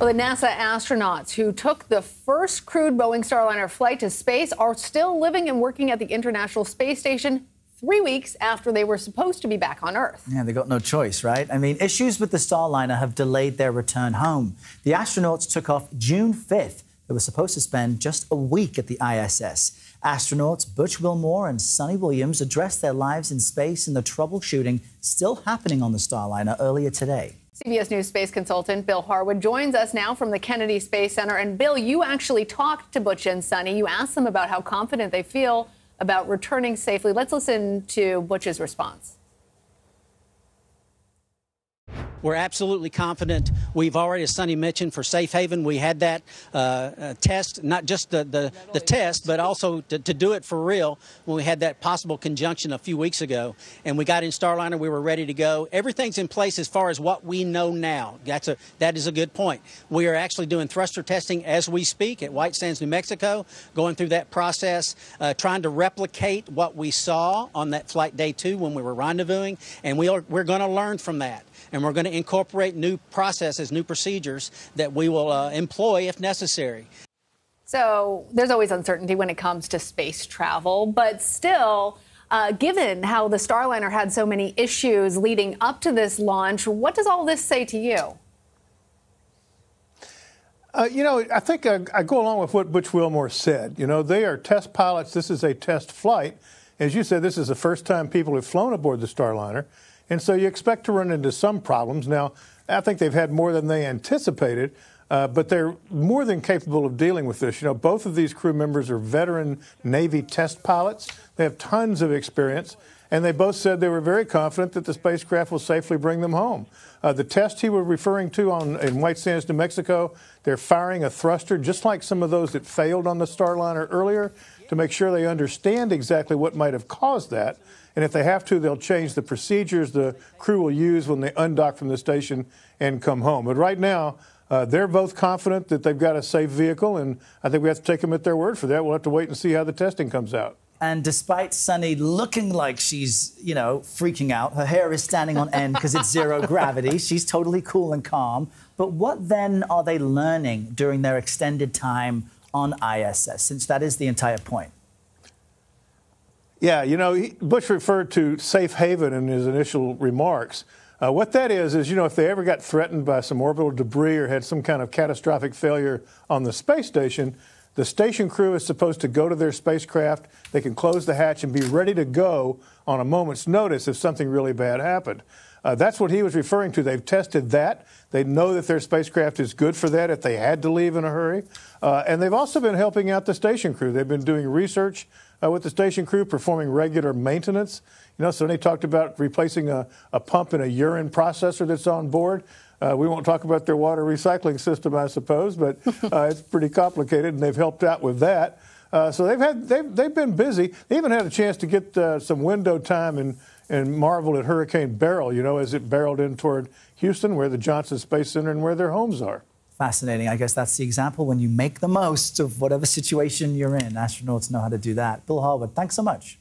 Well, the NASA astronauts who took the first crewed Boeing Starliner flight to space are still living and working at the International Space Station three weeks after they were supposed to be back on Earth. Yeah, they got no choice, right? I mean, issues with the Starliner have delayed their return home. The astronauts took off June 5th. They were supposed to spend just a week at the ISS. Astronauts Butch Wilmore and Suni Williams addressed their lives in space and the troubleshooting still happening on the Starliner earlier today. CBS News space consultant Bill Harwood joins us now from the Kennedy Space Center. And Bill, you actually talked to Butch and Suni. You asked them about how confident they feel about returning safely. Let's listen to Butch's response. We're absolutely confident. We've already, as Suni mentioned, for Safe Haven, we had that uh, uh, test, not just the, the, the test, but also to, to, do it for real when we had that possible conjunction a few weeks ago. And we got in Starliner, we were ready to go. Everything's in place as far as what we know now. That's a, that is a good point. We are actually doing thruster testing as we speak at White Sands, New Mexico, going through that process, uh, trying to replicate what we saw on that flight day two when we were rendezvousing. And we are, we're going to learn from that. And we're going to to incorporate new processes, new procedures that we will uh, employ if necessary. So there's always uncertainty when it comes to space travel, but still, uh, given how the Starliner had so many issues leading up to this launch, what does all this say to you? Uh, you know, I think I, I, go along with what Butch Wilmore said. You know, they are test pilots. This is a test flight. As you said, this is the first time people have flown aboard the Starliner. And so you expect to run into some problems. Now, I think they've had more than they anticipated, uh, but they're more than capable of dealing with this. You know, both of these crew members are veteran Navy test pilots. They have tons of experience, and they both said they were very confident that the spacecraft will safely bring them home. Uh, the test he was referring to on in White Sands, New Mexico, they're firing a thruster just like some of those that failed on the Starliner earlier to make sure they understand exactly what might have caused that. And if they have to, they'll change the procedures the crew will use when they undock from the station and come home. But right now, uh, they're both confident that they've got a safe vehicle, and I think we have to take them at their word for that. We'll have to wait and see how the testing comes out. And despite Suni looking like she's, you know, freaking out, her hair is standing on end because it's zero gravity. She's totally cool and calm. But what then are they learning during their extended time on ISS, since that is the entire point? Yeah, you know, Butch referred to safe haven in his initial remarks. Uh, what that is, is, you know, if they ever got threatened by some orbital debris or had some kind of catastrophic failure on the space station, the station crew is supposed to go to their spacecraft. They can close the hatch and be ready to go on a moment's notice if something really bad happened. Uh, that's what he was referring to. They've tested that. They know that their spacecraft is good for that if they had to leave in a hurry. Uh, and they've also been helping out the station crew. They've been doing research uh, with the station crew, performing regular maintenance. You know, so they talked about replacing a, a pump in a urine processor that's on board. Uh, we won't talk about their water recycling system, I suppose, but uh, it's pretty complicated, and they've helped out with that. Uh, so they've had they've, they've been busy. They even had a chance to get uh, some window time and and marvel at Hurricane Beryl. You know, as it barreled in toward Houston, where the Johnson Space Center and where their homes are fascinating. I guess that's the example when you make the most of whatever situation you're in. Astronauts know how to do that. Bill Harwood, thanks so much.